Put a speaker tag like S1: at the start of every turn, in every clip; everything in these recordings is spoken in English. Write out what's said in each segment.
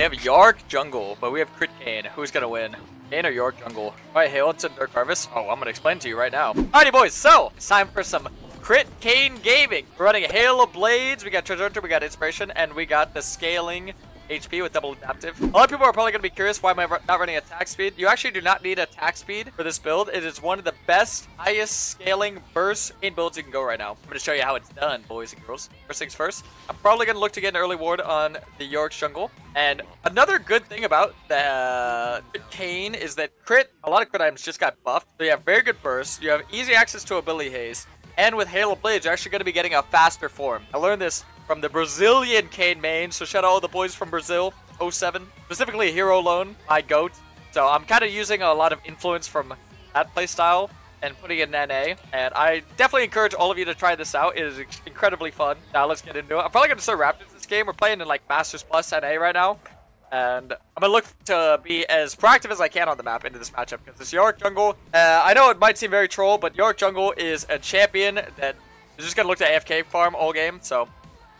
S1: They have Yorick Jungle, but we have Crit Kayn. Who's gonna win? Kayn or Yorick Jungle? Alright, hail to Dark Harvest. Oh, I'm gonna explain to you right now. Alrighty boys, so it's time for some Crit Kayn Gaming. We're running Hail of Blades, we got Treasure Hunter, we got Inspiration, and we got the scaling HP with double adaptive. A lot of people are probably going to be curious why am I not running attack speed. You actually do not need attack speed for this build. It is one of the best, highest scaling burst in builds you can go right now. I'm going to show you how it's done, boys and girls. First things first, I'm probably going to look to get an early ward on the Yorick Jungle. And another good thing about the uh, Kayn is that crit, a lot of crit items just got buffed. So you have very good burst, you have easy access to ability haste, and with Hail of Blades, you're actually going to be getting a faster form. I learned this from the Brazilian Kayn main. So shout out all the boys from Brazil, 07. Specifically Hero Alone, my GOAT. So I'm kind of using a lot of influence from that playstyle and putting in NA. And I definitely encourage all of you to try this out. It is incredibly fun. Now let's get into it. I'm probably going to start Raptors this game. We're playing in like Masters Plus NA right now. And I'm going to look to be as proactive as I can on the map into this matchup. Because this Yorick Jungle, uh, I know it might seem very troll, but Yorick Jungle is a champion that is just going to look to AFK farm all game. So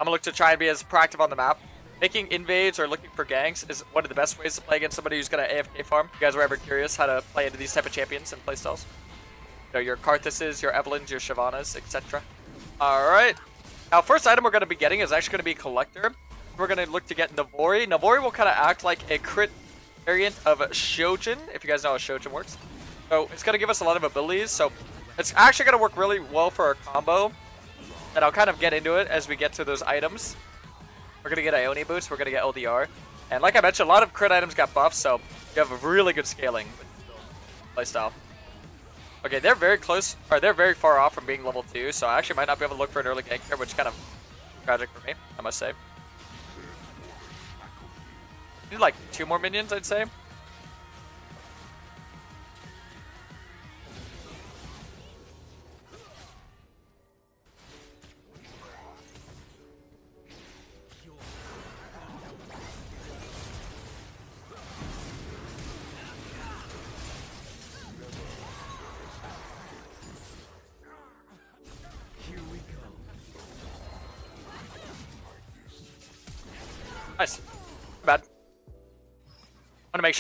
S1: I'm gonna look to try and be as proactive on the map. Making invades or looking for ganks is one of the best ways to play against somebody who's gonna AFK farm. If you guys were ever curious how to play into these type of champions and playstyles. You know, your Karthuses, your Evelynns, your Shyvanas, etc. Alright. Now, first item we're gonna be getting is actually gonna be Collector. We're gonna look to get Navori. Navori will kind of act like a crit variant of Shojin, if you guys know how Shojin works. So it's gonna give us a lot of abilities, so it's actually gonna work really well for our combo. And I'll kind of get into it as we get to those items. We're going to get Ione boots, we're going to get LDR. And like I mentioned, a lot of crit items got buffed, so you have a really good scaling playstyle. Okay, they're very close, or they're very far off from being level 2, so I actually might not be able to look for an early gank here, which is kind of tragic for me, I must say. Need like two more minions, I'd say.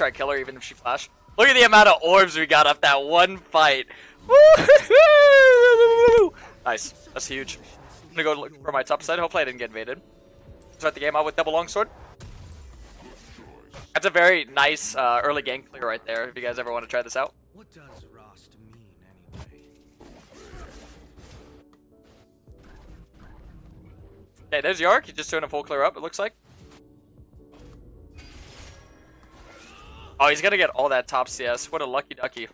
S1: Sure I kill her even if she flash. Look at the amount of orbs we got off that one fight. nice. That's huge. I'm gonna go look for my top side. Hopefully I didn't get invaded. Start the game out with double longsword. That's a very nice uh, early game clear right there. If you guys ever want to try this out. What does Rhaast mean anyway? Okay, there's Yorick. He's just doing a full clear up. It looks like. Oh, he's gonna get all that top CS. What a lucky ducky.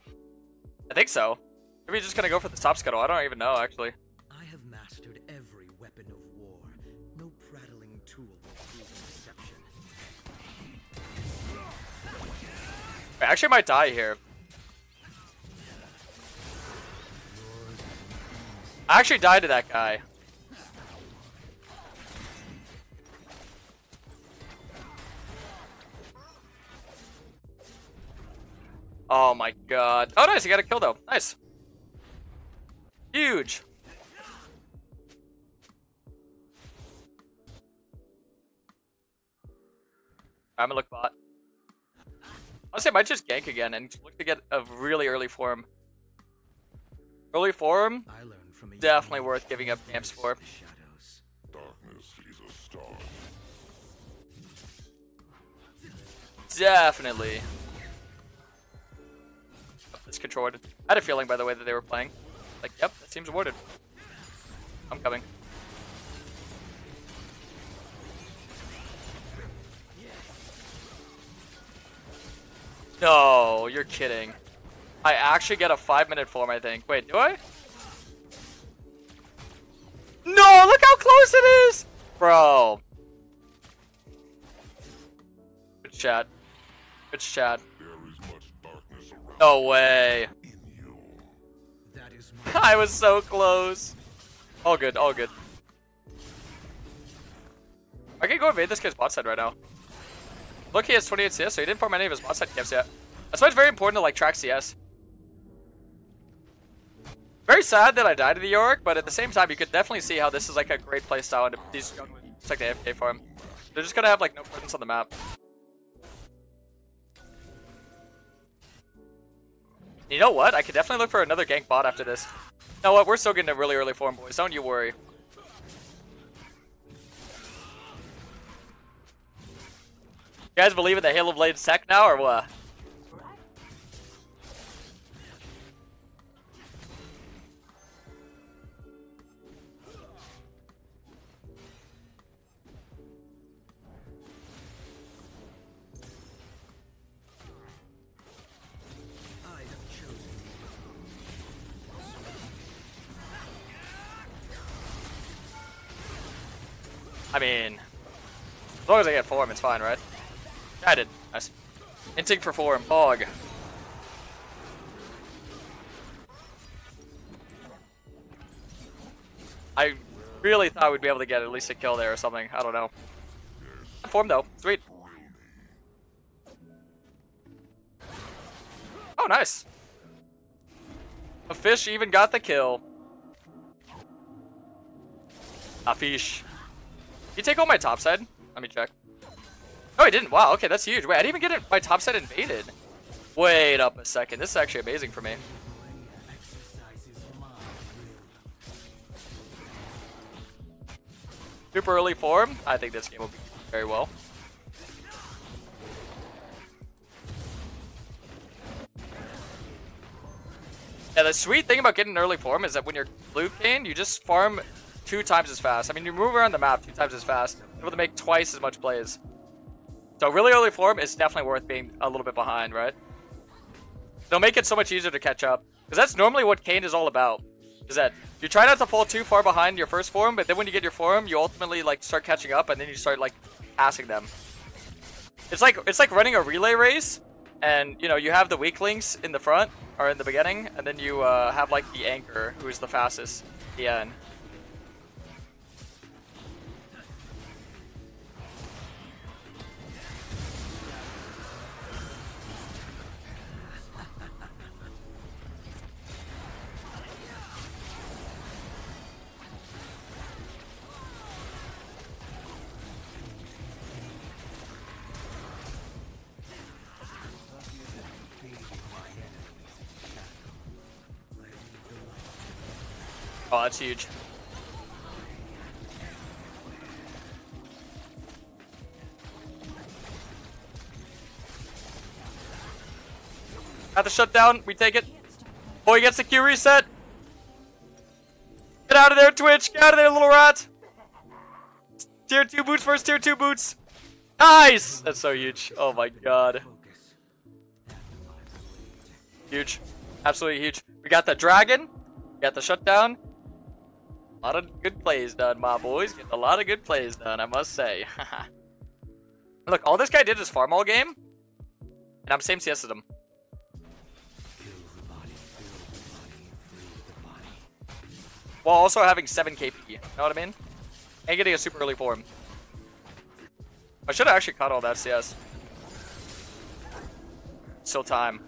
S1: I think so. Maybe he's just gonna go for the top scuttle. I don't even know, actually. I have mastered every weapon of war. No prattling tool deception. I actually might die here. I actually died to that guy. Oh my god. Oh, nice. You got a kill, though. Nice. Huge. I'm gonna look bot. Honestly, I might just gank again and look to get a really early form. Early form, definitely worth giving up camps for. Definitely. It's controlled. I had a feeling by the way that they were playing. Like, yep, that seems awarded. I'm coming. No, you're kidding. I actually get a five minute form, I think. Wait, do I? No, look how close it is! Bro. Good chat. Good chat. No way. I was so close. All good, all good. I can go invade this guy's bot side right now. Look, he has 28 CS, so he didn't farm any of his bot side camps yet. That's why it's very important to like track CS. Very sad that I died to the Yorick, but at the same time, you could definitely see how this is like a great playstyle and these it's like the AFK farm. They're just gonna have like no presence on the map. You know what? I could definitely look for another gank bot after this. You know what? We're still getting a really early form, boys. Don't you worry. You guys believe in the Hail of Blade tech now, or what? I mean, as long as I get form, it's fine, right? I did. Nice. Inting for form. Hog. I really thought we'd be able to get at least a kill there or something. I don't know. Form though. Sweet. Oh, nice. A fish even got the kill. A fish. You take all my top side? Let me check. Oh, he didn't. Wow, okay, that's huge. Wait, I didn't even get it, my top side invaded. Wait up a second. This is actually amazing for me. Super early form. I think this game will be very well. Yeah, the sweet thing about getting early form is that when you're blue Kayn, you just farm two times as fast. I mean, you move around the map two times as fast. Able to make twice as much plays. So really early form is definitely worth being a little bit behind, right? They'll make it so much easier to catch up. Because that's normally what Kayn is all about. Is that you try not to fall too far behind your first form, but then when you get your form, you ultimately like start catching up and then you start like passing them. It's like it's like running a relay race and you know you have the weaklings in the front or in the beginning and then you uh, have like the anchor who's the fastest at the end. Oh, that's huge. Got the shutdown. We take it. Boy he gets the Q reset. Get out of there, Twitch. Get out of there, little rat. Tier 2 boots first, tier 2 boots. Nice! That's so huge. Oh my god. Huge. Absolutely huge. We got the dragon. We got the shutdown. A lot of good plays done, my boys. Getting a lot of good plays done, I must say. Look, all this guy did is farm all game. And I'm same CS as him. While also having 7 KP. You know what I mean? And getting a super early form. I should have actually caught all that CS. Still time.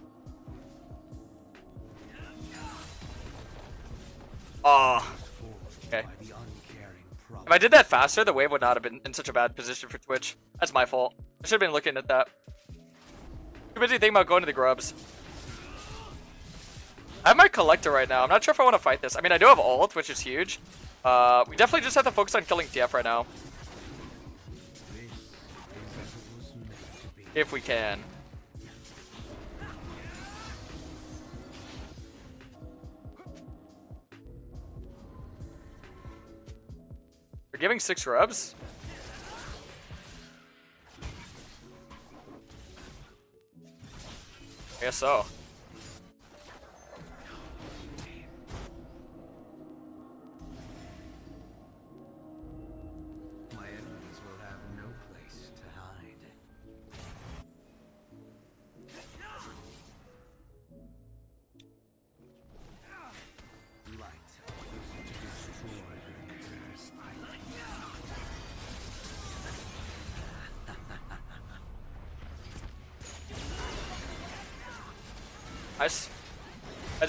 S1: Oh. Okay. If I did that faster, the wave would not have been in such a bad position for Twitch. That's my fault. I should have been looking at that. Too busy thinking about going to the grubs. I have my collector right now. I'm not sure if I want to fight this. I mean, I do have ult, which is huge. Uh, we definitely just have to focus on killing TF right now. If we can. We're giving six grubs? I guess so.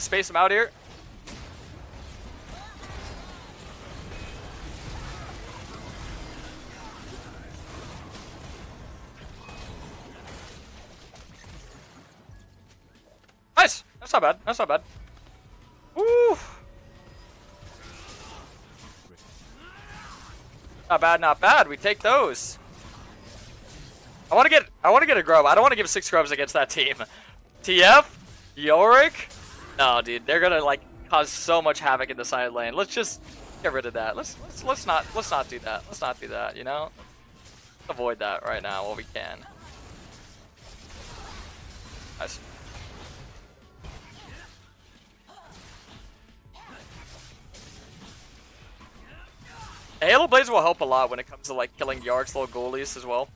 S1: Space him out here. Nice. That's not bad. That's not bad. Woo! Not bad, not bad. We take those. I want to get I want to get a grub. I don't want to give six grubs against that team. TF, Yorick. No, dude, they're gonna like cause so much havoc in the side lane. Let's just get rid of that. Let's let's let's not let's not do that. Let's not do that. You know, let's avoid that right now while we can. Nice. Hail of Blades will help a lot when it comes to like killing Yorick's little goalies as well.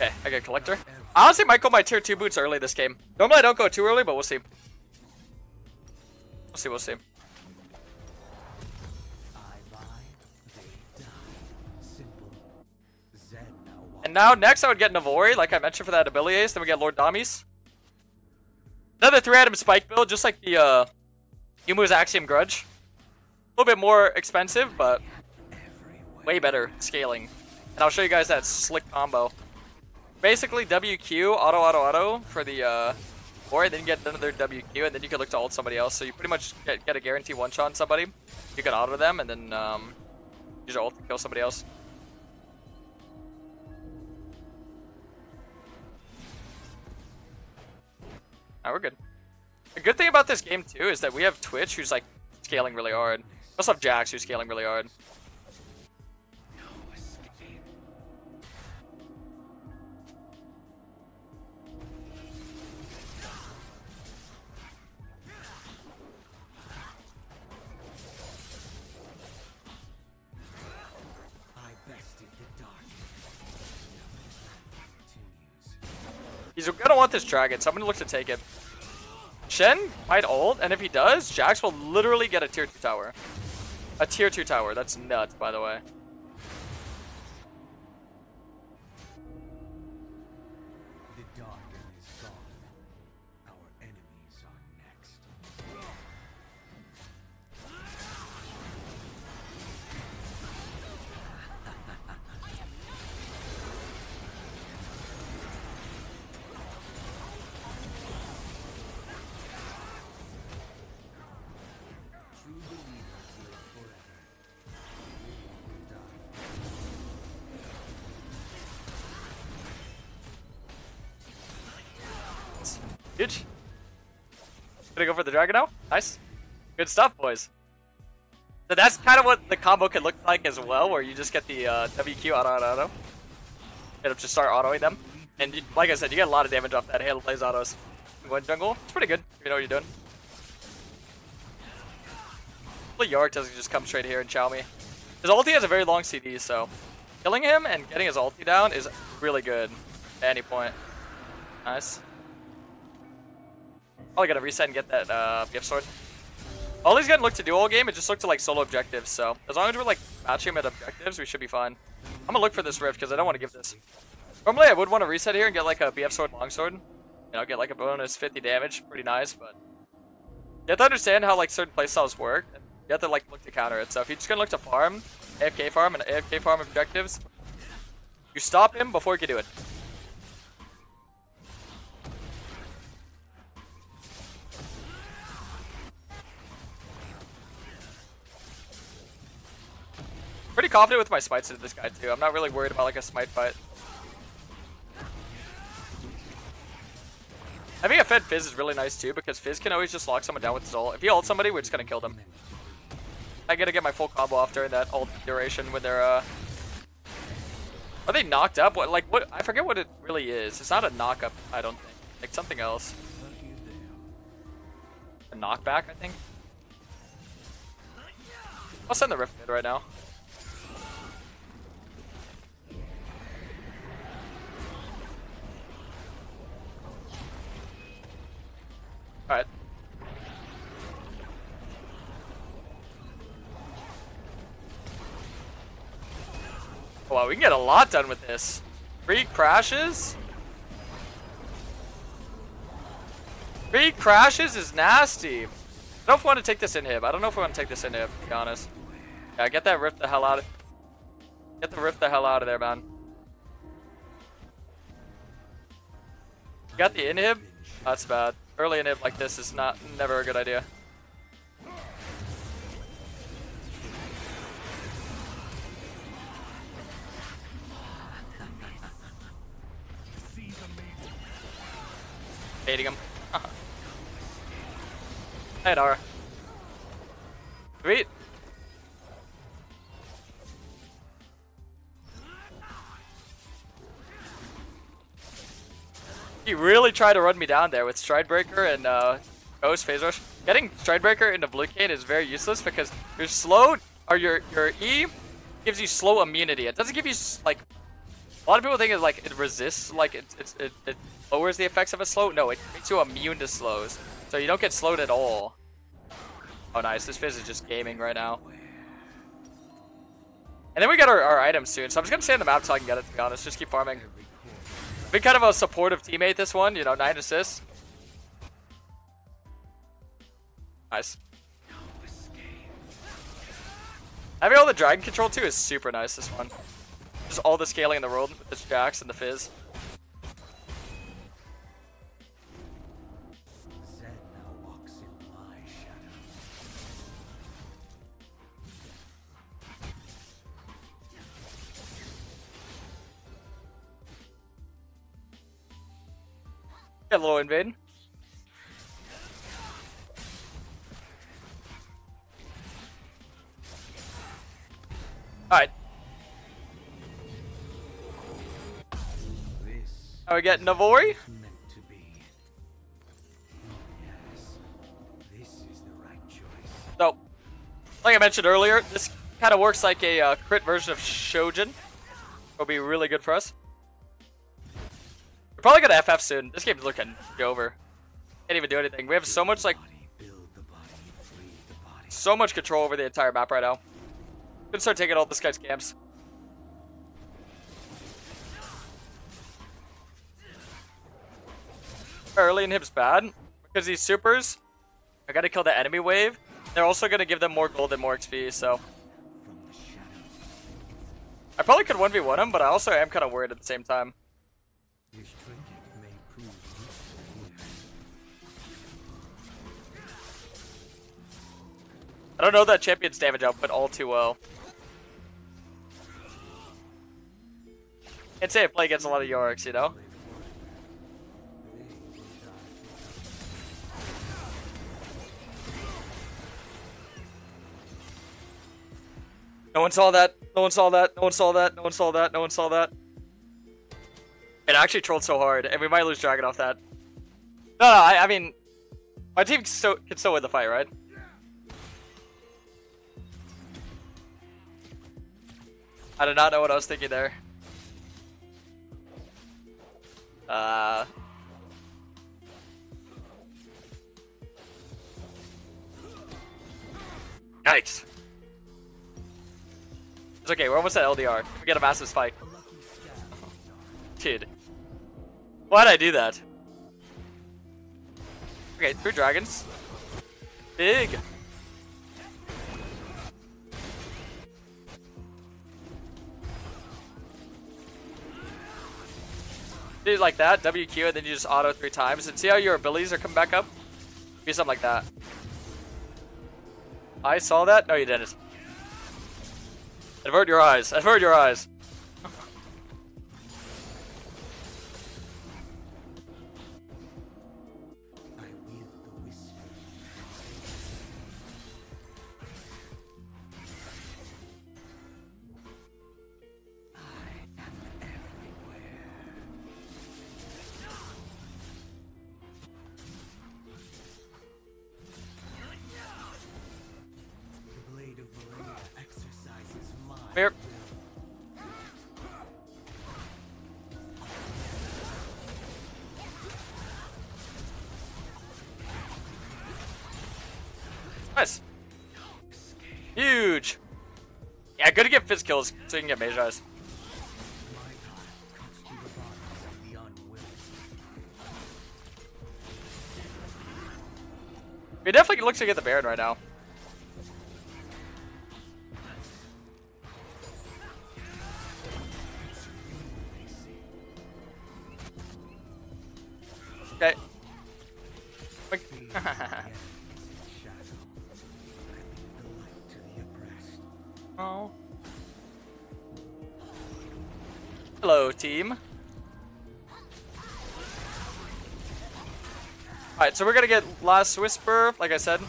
S1: Okay, I get Collector. I honestly might go my tier 2 boots early this game. Normally I don't go too early, but we'll see. We'll see, we'll see. And now next I would get Navori, like I mentioned for that ability haste, then we get Lord Damis. Another 3 item spike build, just like the uh, Youmuu's Axiom Grudge. A little bit more expensive, but way better scaling. And I'll show you guys that slick combo basically WQ, auto, auto, auto for the, uh, or then you get another WQ, and then you can look to ult somebody else. So you pretty much get, get a guarantee one-shot on somebody. You can auto them, and then, um, use your ult to kill somebody else. Now we're good. The good thing about this game, too, is that we have Twitch, who's, like, scaling really hard. We also have Jax, who's scaling really hard. He's gonna want this dragon, so I'm gonna look to take it. Shen might ult, and if he does, Jax will literally get a tier 2 tower. A tier 2 tower, that's nuts, by the way. Huge. Gonna go for the dragon now? Nice. Good stuff, boys. So that's kind of what the combo can look like as well, where you just get the uh, WQ auto auto auto. And just start autoing them. And you, like I said, you get a lot of damage off that Hail of Blades autos. Going jungle, it's pretty good if you know what you're doing. Hopefully Yorick doesn't just come straight here and chow me. His ulti has a very long CD, so killing him and getting his ulti down is really good at any point. Nice. Probably gotta reset and get that uh, gift sword. All he's gonna look to do all game is just look to like solo objectives, so as long as we're like matching at objectives, we should be fine. I'm gonna look for this rift because I don't want to give this. Normally I would want to reset here and get like a BF sword longsword. You know, get like a bonus 50 damage, pretty nice, but you have to understand how like certain playstyles work. You have to like look to counter it. So if you're just gonna look to farm, AFK farm and AFK farm objectives, you stop him before he can do it. Pretty confident with my smites into this guy too. I'm not really worried about like a smite fight. Having a fed Fizz is really nice too because Fizz can always just lock someone down with his ult. If he ults somebody, we're just gonna kill them. I gotta get my full combo off during that ult duration when they're uh Are they knocked up? What like what I forget what it really is. It's not a knock up, I don't think. Like something else. A knockback, I think. I'll send the rift right now. Alright. Wow, we can get a lot done with this. Three crashes? Three crashes is nasty. I don't know if we want to take this inhib. I don't know if we want to take this inhib, to be honest. Yeah, get that rift the hell out of... Get the rift the hell out of there, man. got the inhib? That's bad. Early inhib like this is not never a good idea. Hating him. hey, Nara. Sweet. He really tried to run me down there with Stridebreaker and uh, Ghost Phase Rush. Getting Stridebreaker into Blue Kayn is very useless because your slow or your your E gives you slow immunity. It doesn't give you like a lot of people think it like it resists like it it, it, it lowers the effects of a slow. No, it makes you immune to slows, so you don't get slowed at all. Oh nice, this Fizz is just gaming right now. And then we got our, our items soon, so I'm just gonna stay on the map until I can get it to be honest. Just keep farming. Been kind of a supportive teammate this one, you know, 9 assists. Nice. Having all the dragon control too is super nice this one. Just all the scaling in the world with the Jax and the Fizz. Hello, invade. Alright. Now we get Navori. So, like I mentioned earlier, this kind of works like a uh, crit version of Shojin. It'll be really good for us. We're probably gonna FF soon. This game's looking over. Can't even do anything. We have so much like so much control over the entire map right now. Gonna start taking all this guy's camps. Early inhib's bad because these supers. I gotta kill the enemy wave. They're also gonna give them more gold and more XP. So I probably could 1v1 him, but I also am kind of worried at the same time. I don't know that champion's damage output all too well. Can't say I play against a lot of Yoriks, you know? No one saw that. No one saw that. No one saw that. No one saw that. No one saw that. It actually trolled so hard, and we might lose Dragon off that. No, no, I, I mean, my team still, can still win the fight, right? I did not know what I was thinking there. Uh... Yikes. It's okay, we're almost at LDR. We get a massive spike. Dude. Why'd I do that? Okay, three dragons. Big. Do like that, WQ, and then you just auto three times, and see how your abilities are coming back up? Do something like that. I saw that? No, you didn't. Avert your eyes. Avert your eyes. Here. Nice. Huge. Yeah, good to get fizz kills so you can get mage eyes. It definitely looks to get the Baron right now. Oh. Hello, team. Alright, so we're gonna get Last Whisper, like I said.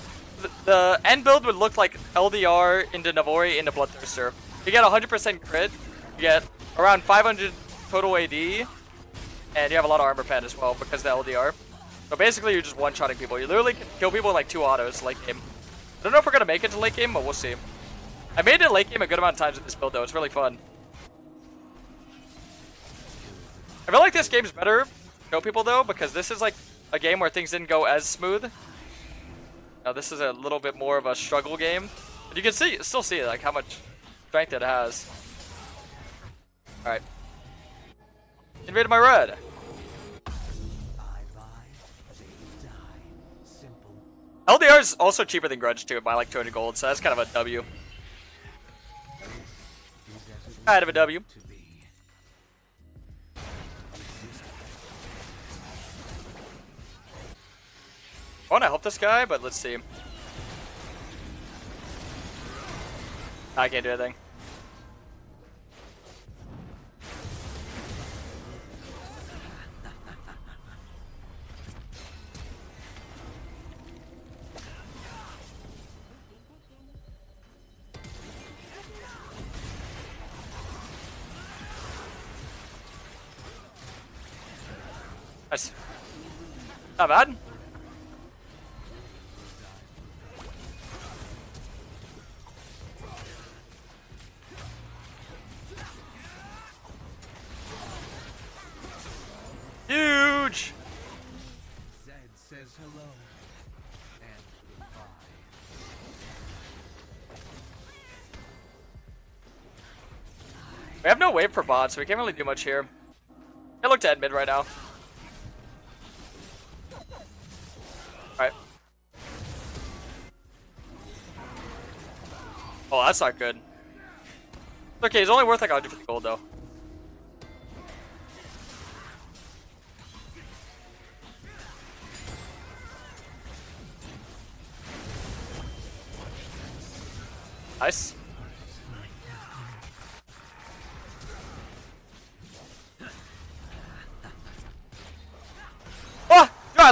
S1: The, the end build would look like LDR into Navori into Bloodthirster. You get 100% crit, you get around 500 total AD, and you have a lot of armor pen as well because the LDR. So basically you're just one-shotting people. You literally kill people in like two autos late game. I don't know if we're gonna make it to late game, but we'll see. I made it late game a good amount of times with this build though, it's really fun. I feel like this game's better kill people though, because this is like a game where things didn't go as smooth. Now this is a little bit more of a struggle game. You can see, still see like how much strength it has. Alright. Invaded my red. LDR is also cheaper than Grudge too by like 200 gold, so that's kind of a W. Kind of a W. I want to help this guy, but let's see. I can't do anything. We have no wave for bot, so we can't really do much here. I look dead mid right now. Alright. Oh, that's not good. Okay, it's only worth like 150 gold though.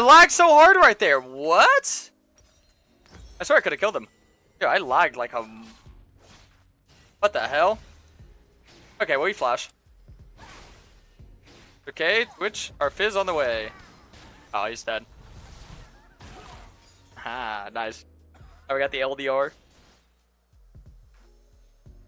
S1: Lagged so hard right there. What? I swear I could have killed him. Dude, I lagged like a... What the hell? Okay, well, we flash. Okay, Twitch, our fizz on the way. Oh, he's dead. Ah, nice. Oh, we got the LDR.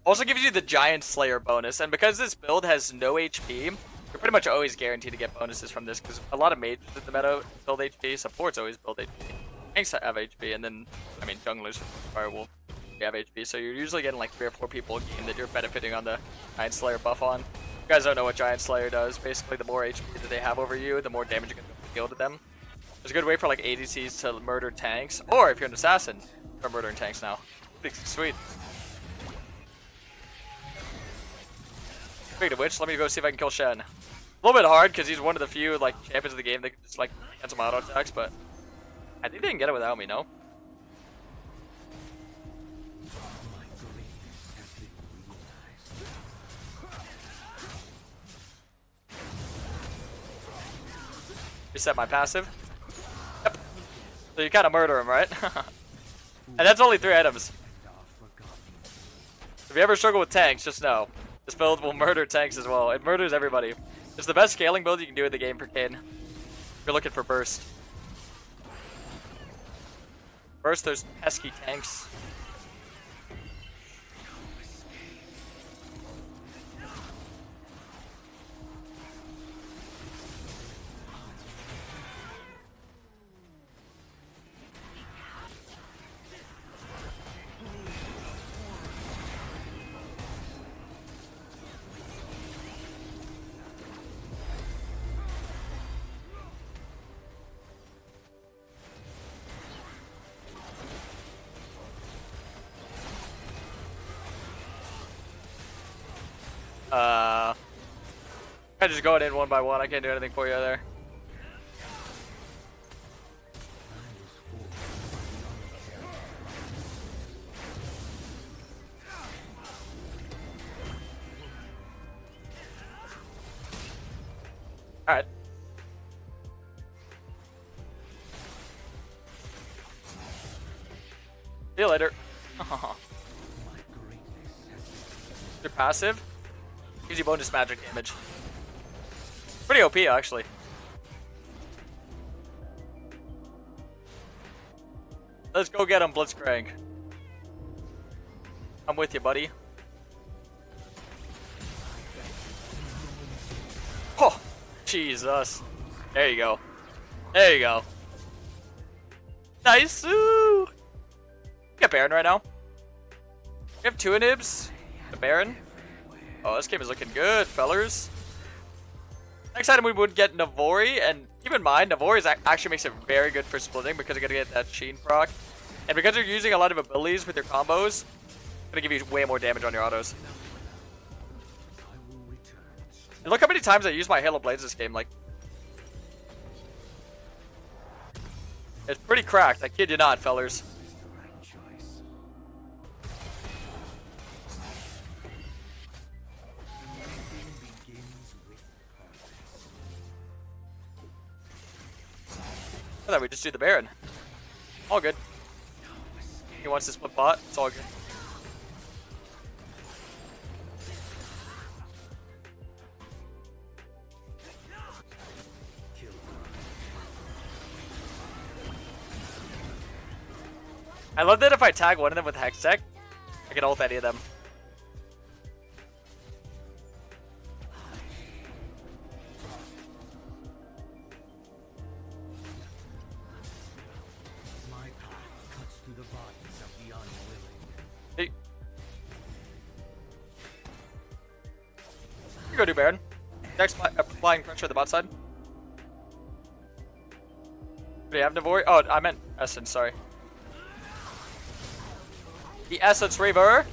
S1: Also gives you the Giant Slayer bonus, and because this build has no HP, you're pretty much always guaranteed to get bonuses from this, because a lot of mages in the meta build HP, supports always build HP. Tanks have HP, and then, I mean, junglers fire will have HP, so you're usually getting like three or four people a game that you're benefiting on the Giant Slayer buff on. You guys don't know what Giant Slayer does. Basically, the more HP that they have over you, the more damage you can deal to them. There's a good way for like ADCs to murder tanks, or if you're an assassin, start murdering tanks now. Sweet. Speaking of which, let me go see if I can kill Shen. A little bit hard because he's one of the few like champions of the game that can just like cancel my auto attacks, but I think they can get it without me, no? Reset my passive. Yep. So you kind of murder him, right? and that's only three items. If you ever struggle with tanks, just know. This build will murder tanks as well. It murders everybody. It's the best scaling build you can do in the game for Kayn. If you're looking for burst. First, there's pesky tanks. I just going in one by one. I can't do anything for you there. Alright. See you later. Your passive gives you bonus magic damage. Pretty OP actually. Let's go get him, Blitzcrank. I'm with you, buddy. Oh, Jesus. There you go. There you go. Nice. Ooh. Get Baron right now. We have two inhibs. The Baron. Oh, this game is looking good, fellers. Next item we would get Navori, and keep in mind, Navori actually makes it very good for splitting because you're gonna get that Sheen proc. And because you're using a lot of abilities with your combos, gonna give you way more damage on your autos. And look how many times I use my Hail of Blades this game, like... It's pretty cracked, I kid you not, fellers. Thought we just do the Baron. All good. He wants to split bot, it's all good. I love that if I tag one of them with Hex Tech, I can ult any of them.
S2: The
S1: bot side. You have Navori? Oh, I meant Essence, sorry. The Essence Reaver.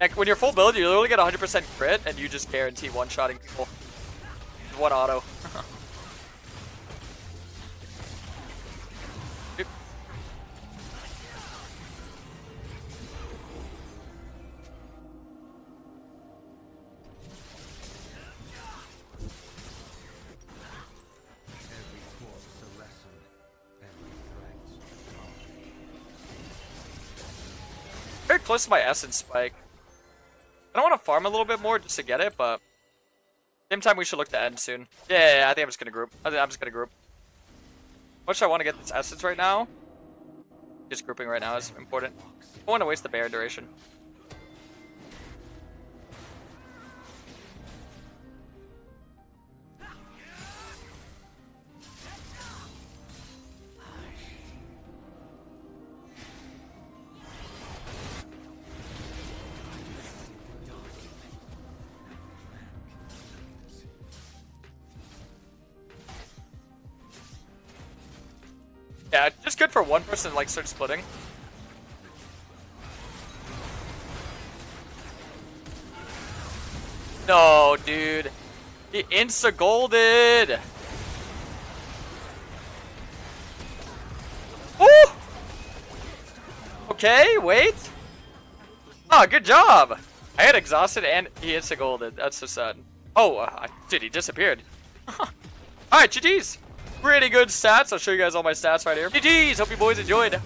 S1: Like, when you're full build, you literally get 100% crit, and you just guarantee one-shotting people. One auto. close to my essence spike. I don't want to farm a little bit more just to get it, but same time we should look to end soon. Yeah, yeah, yeah, I think I'm just gonna group. I think I'm just gonna group. Much I want to get this essence right now. Just grouping right now is important. I don't want to waste the bear duration. Yeah, just good for one person to like start splitting. No, dude. He insta golded. Woo! Okay, wait. Oh, good job. I had exhausted and he insta golded. That's so sad. Oh, uh, dude, he disappeared. Alright, GG's. Pretty good stats. I'll show you guys all my stats right here. GG's. Hope you boys enjoyed.